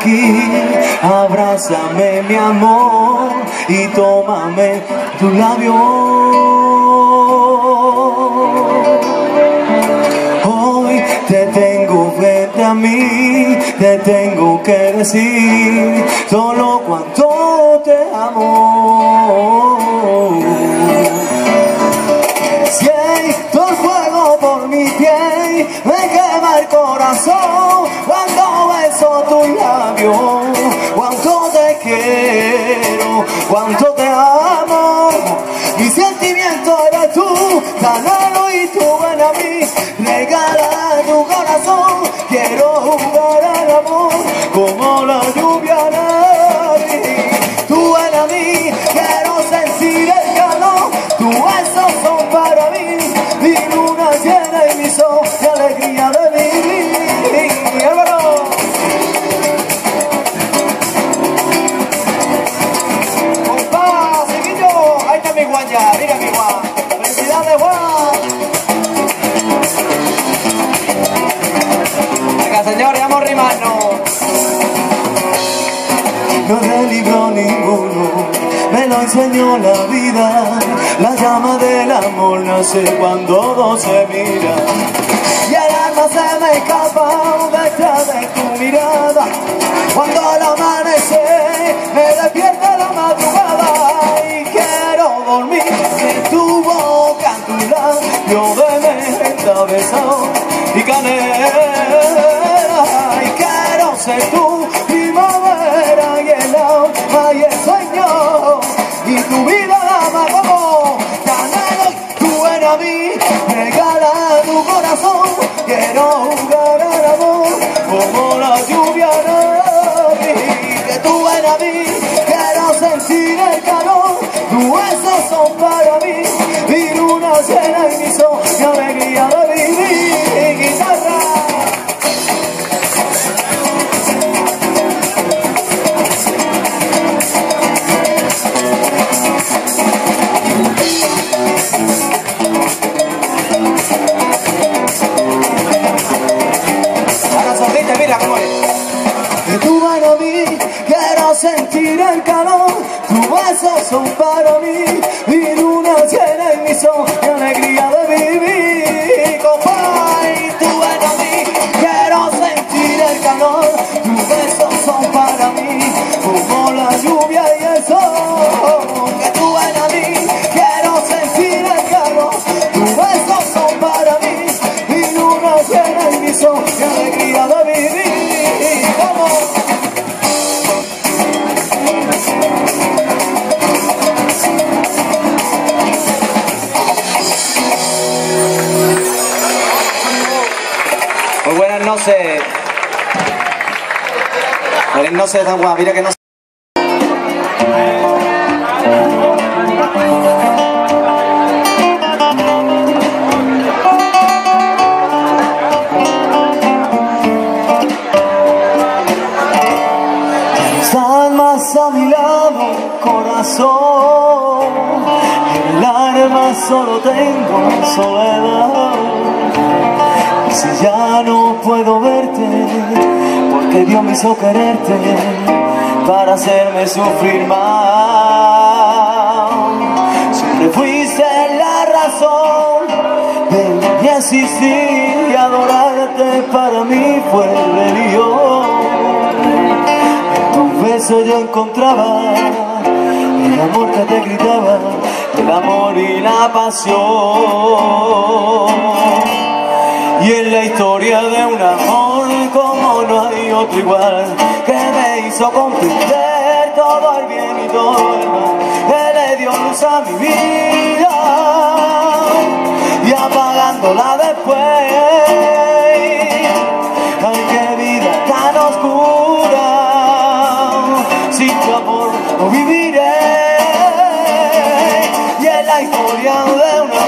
aquí, abrázame mi amor y tómame tu labio. Hoy te tengo frente a mí, te tengo que decir solo cuánto te amo. Siento el fuego por mi piel, me quema el corazón tu labio. Cuánto te quiero, cuánto te me lo enseñó la vida. La llama del amor nace cuando dos se miran. Y el alma se me escapa detrás de tu mirada. Cuando al amanecer me despierta la madrugada y quiero dormir en tu boca, en tu labio de menta besado y canela. Y quiero ser tu Tus besos son para mí, mi luna llena y mi sol, mi alegría de vivir. Guitarra. Ahora sonrite, mira cómo es. De tu mano a mí quiero sentir el calor, tus besos son para mí, Juan. Mira que no Estás más a mi lado, corazón. El alma solo tengo soledad. Si ya no puedo verte, porque Dios me hizo quererte para hacerme sufrir más. Siempre fuiste la razón de mi existir y adorarte para mí fue religión. En tus besos yo encontraba el amor que te gritaba, el amor y la pasión. Y en la historia de un amor como no hay otro igual, que me hizo comprender todo el bien y todo el mal, que le dio luz a mi vida y apagándola después. Ay, qué vida tan oscura, sin tu amor no viviré. Y en la historia de un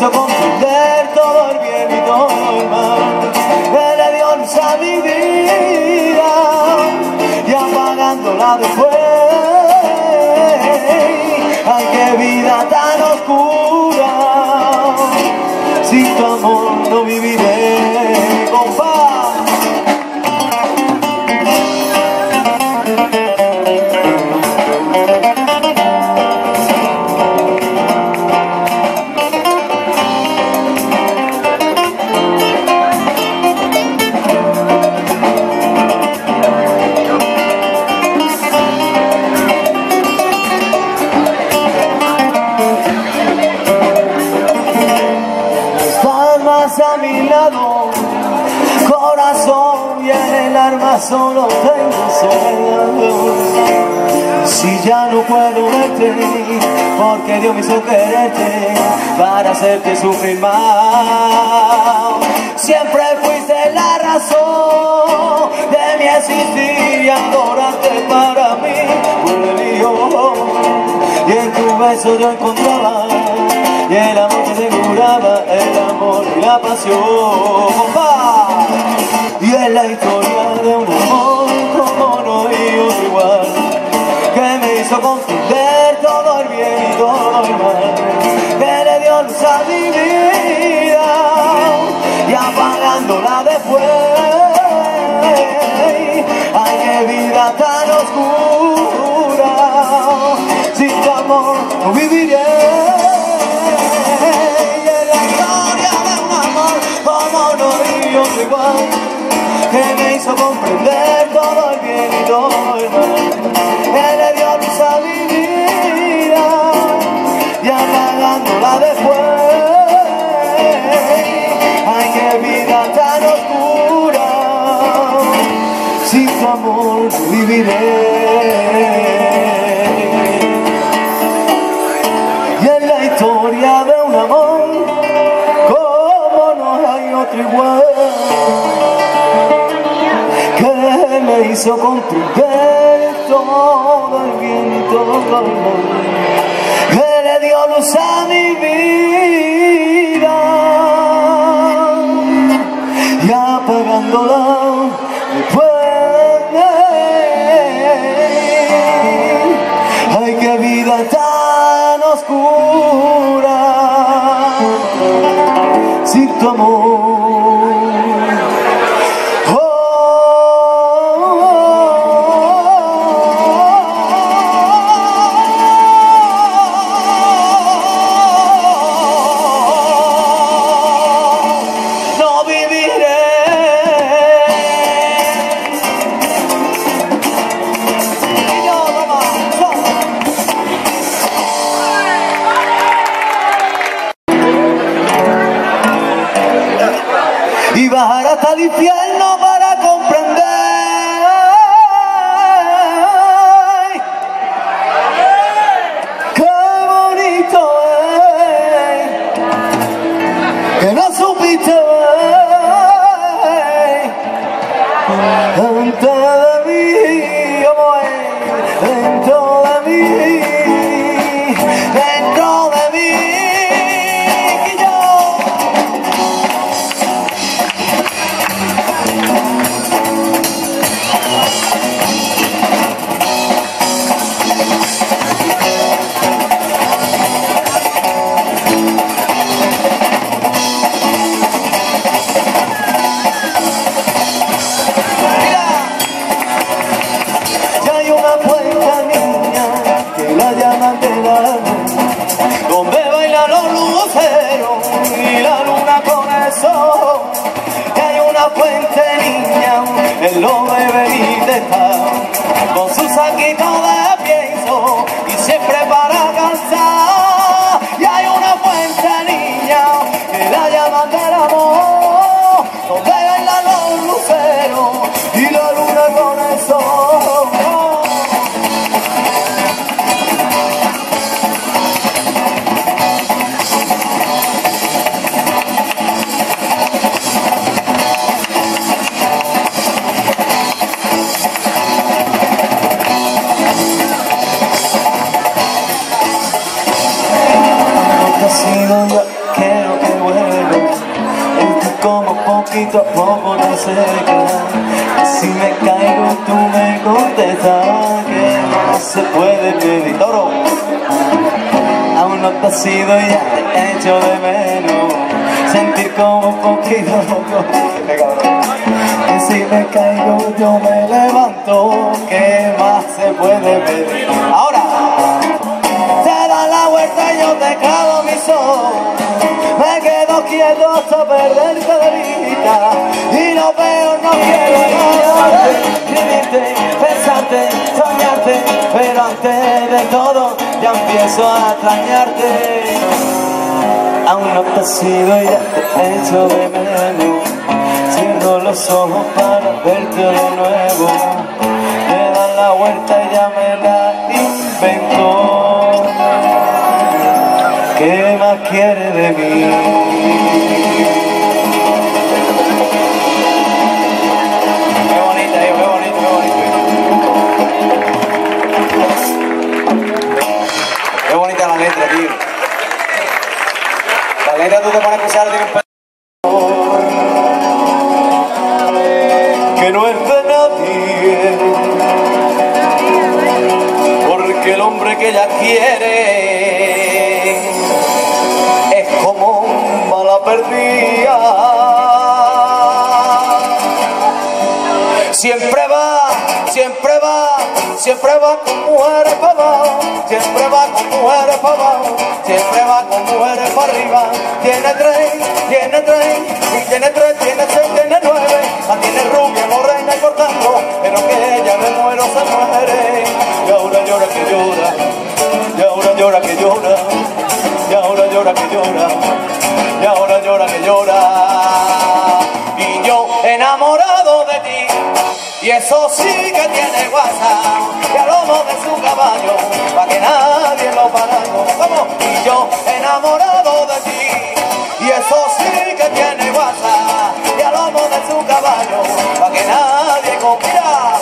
hizo comprender todo el bien y todo el mal, que le dio luz a mi vida y apagándola después. Ay, qué vida tan oscura, sin tu Porque Dios me hizo quererte Para hacerte sufrir más. Siempre fuiste la razón De mi existir y adorarte para mí Fue el hijo Y en tu beso yo encontraba y el amor que aseguraba el amor y la pasión. Y es la historia apagándola después ay qué vida tan oscura. Sin tu amor no viviré. Igual que me hizo comprender todo el bien y todo el mal amor viviré. Y en la historia de un amor como no hay otro igual que me hizo comprender todo el bien y todo el mal que le dio luz a mi vida. Y apagándola tu amor en lo de estar con su saquito de pienso y siempre para si me caigo tú me contestas Que no se puede pedir toro Aún no te has ido ya te echo de menos Sentir como poquito poco Qué cabrón. Que si me caigo yo me levanto ¿Qué más se puede pedir? Clavo mi sol. Me quedo quieto hasta perderte de vista. Y lo peor no quiero nada escribirte, pensarte, soñarte. Pero antes de todo ya empiezo a extrañarte. Aún no te has ido y ya te echo de menos. Cierro los ojos para verte de nuevo. baby. Siempre va, siempre va, siempre va con mujeres para abajo, siempre va con mujeres para abajo, siempre va con mujeres para arriba. Tiene tres, tiene tres, y tiene tres, tiene seis, tiene nueve. La tiene rubia, morena y cortando, pero que ella de muero se muere. Y ahora llora que llora, y ahora llora que llora, y ahora llora que llora, y ahora llora que llora. Y yo enamorado. Y eso sí que tiene guasa, y al lomo de su caballo, pa' que nadie lo parando. Como y yo enamorado de ti. Y eso sí que tiene guasa, y al lomo de su caballo, pa' que nadie confía.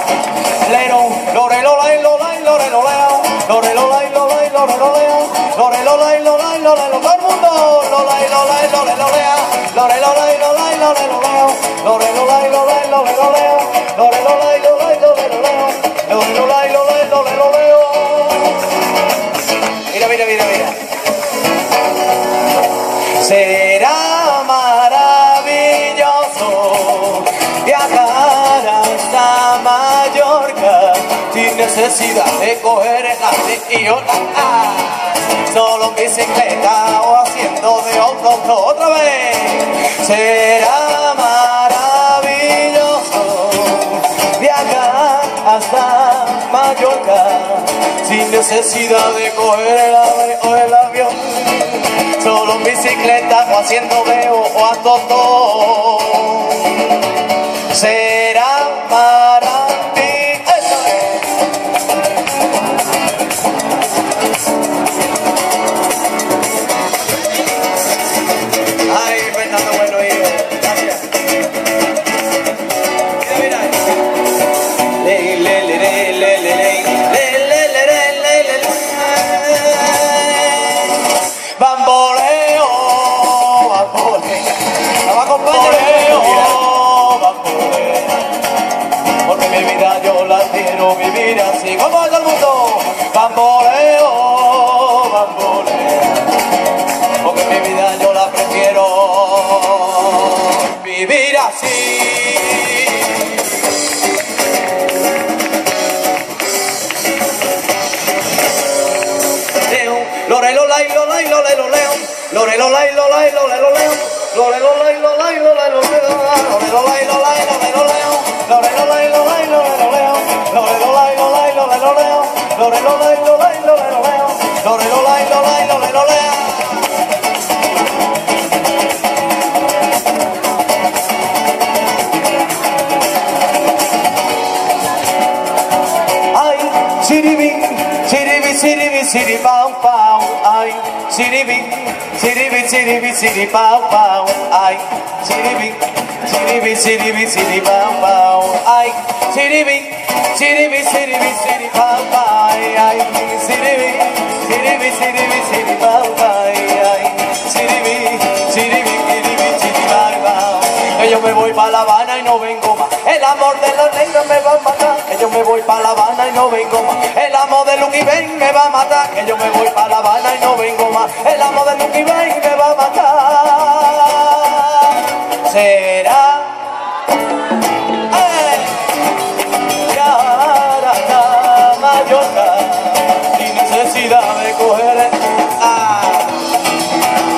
Lero, lorelo, lailo, lailo, lorelo, leo, lorelo, lailo, lailo, lorelo, y lorelo, lailo, lailo, lorelo, todo el mundo, lorelo, lailo, lorelo, leo, lorelo, lailo, lailo, lorelo, leo, lorelo, necesidad de coger el avión. Solo bicicleta o haciendo de otro otra vez. Será maravilloso viajar hasta Mallorca sin necesidad de coger el, o el avión solo bicicleta o haciendo veo o a todo será maravilloso Come. siri pau pau, ay, siri bing, siri bing, siri ay, siri siribi, siribi, siribi, siri, pau, pau. Ay, siribi, siribi, siribi, siri, pau, pau. Ay, siribi, siribi, siribi, siri, pau, pau. Ay, siribi, siribi, siribi, siri, pau, pau. Que yo me voy pa' La Habana y no vengo más. El amor de los negros me va a matar. Que yo me voy pa' La Habana y no vengo más. El amor de Lucky me va a matar. Que yo me voy pa' La Habana y no vengo más. El amor de Lucky me va a matar será. ¡Eh! Ya está mayota, sin necesidad de coger ah,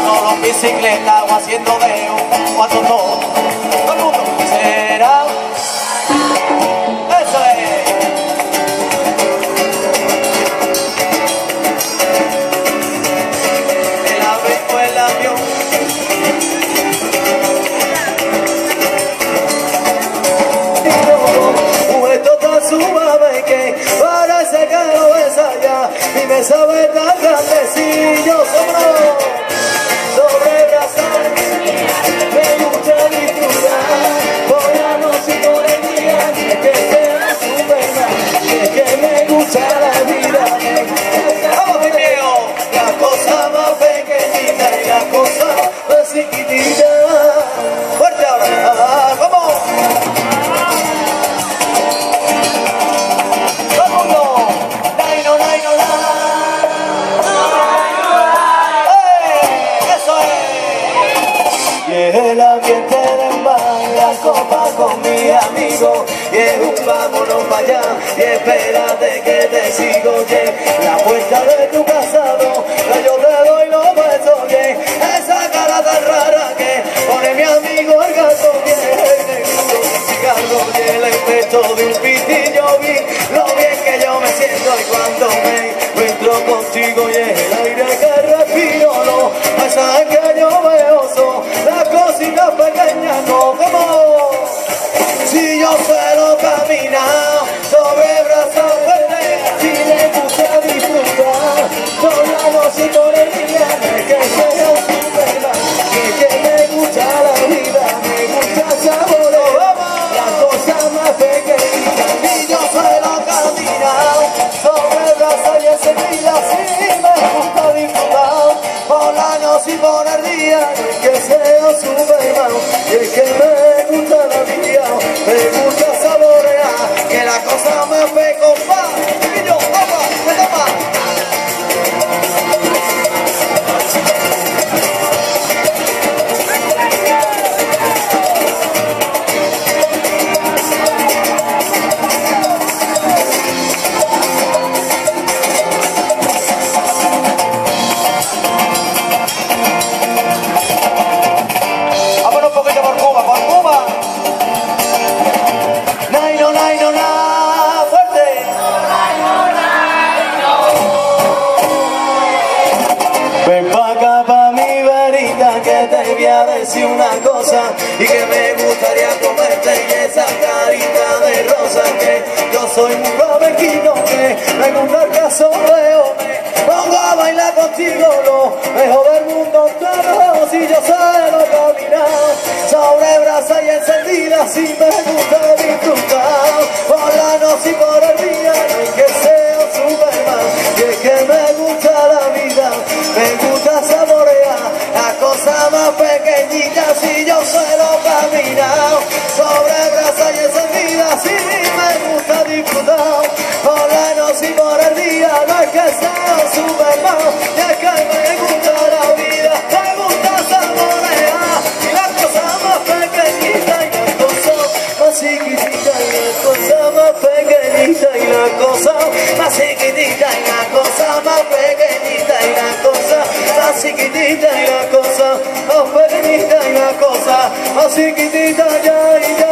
solo bicicleta o haciendo dedo cuando no. go. Si me gusta disfrutar. Por la noche y por el día no hay que sea superman. Que es que me gusta la vida me gusta saborear. La cosa más pequeñita si yo suelo caminar. Sobre brasa y encendida si me gusta disfrutar y la cosa más pequeñita y la cosa más chiquitita y la cosa más pequeñita y la cosa más chiquitita ya y ya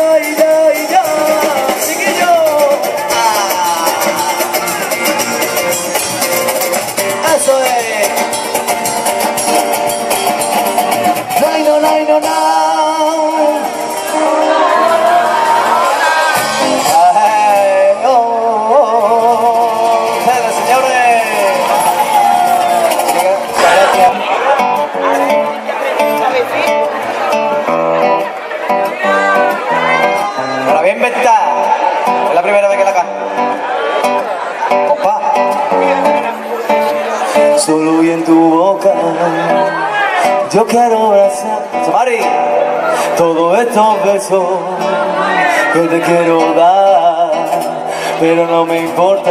Yo quiero abrazar. Samari. Todos estos besos que te quiero dar, pero no me importa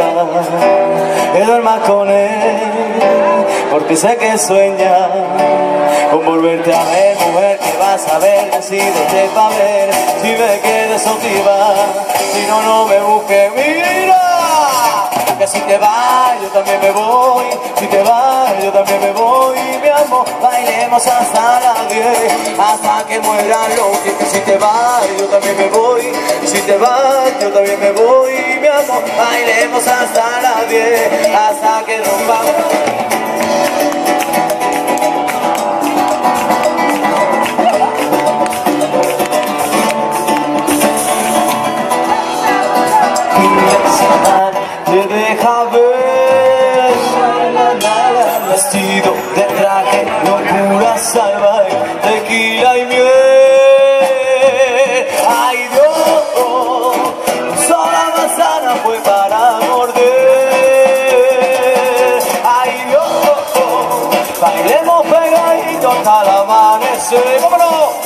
que duermas con él, porque sé que sueñas con volverte a ver, mujer, que vas a ver, decídete pa' ver, si me quedes o si no, no me busques, mira, que si te vas, yo también me voy, si te vas, yo también me voy, mi amor, bailemos hasta las 10, hasta que mueran los que, si te vas, yo también me voy, si te vas, yo también me voy, mi amor, bailemos hasta las 10, hasta que nos salvaje tequila y miel. Ay Dios sola manzana fue para morder. Ay Dios bailemos pegaditos hasta el amanecer. Vámonos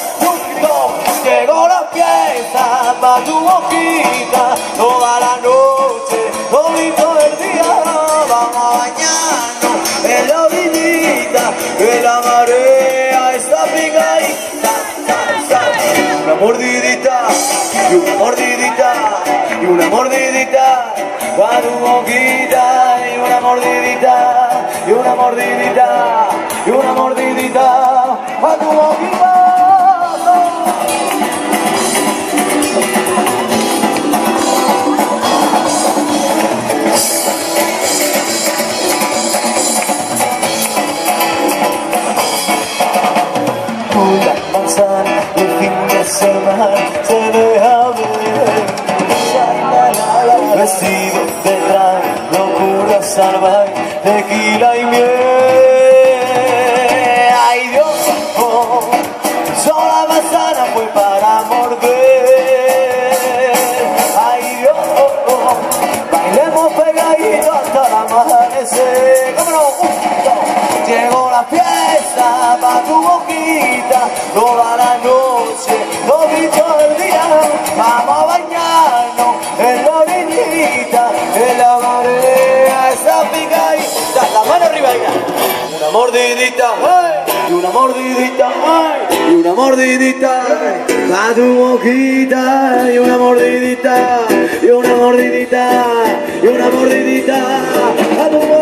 y una mordidita y una mordidita pa' tu boquita y una mordidita y una mordidita y una mordidita pa' tu boquita. Tu boquita Toda la noche, todo el día. Vamos a bañarnos en la orillita En la marea, esa picadita. La mano arriba ya Una mordidita, ay, y una mordidita, ay, y una mordidita Pa' tu boquita Y una mordidita, y una mordidita Y una mordidita. A tu boquita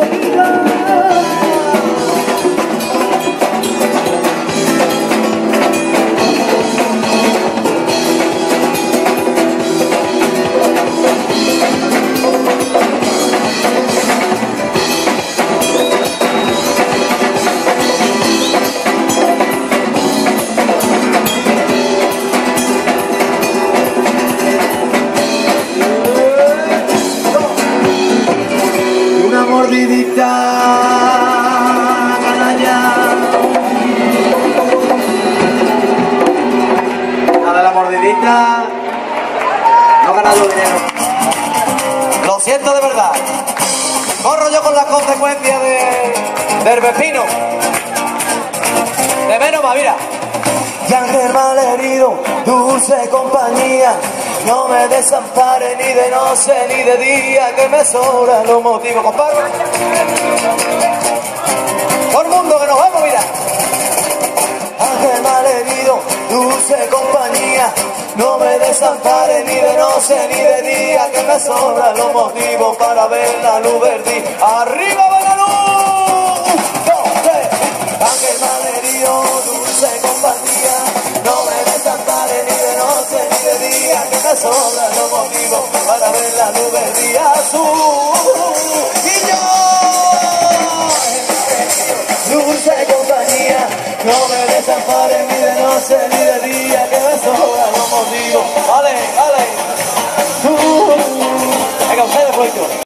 pepino. De menos mira. Yanger malherido, dulce compañía, no me desampare ni de noche ni de día, que me sobran los motivos, compadre. Todo el mundo que nos vemos, mira. Ángel malherido, dulce compañía, no me desampare ni de noche ni de día, que me sobran los motivos para ver la luz verde. ¡Arriba sobran los motivos para ver la luz verde azul. Y yo, dulce compañía, no me desampare ni de noche ni de día, que me sobran los motivos. Vale, vale. Pues.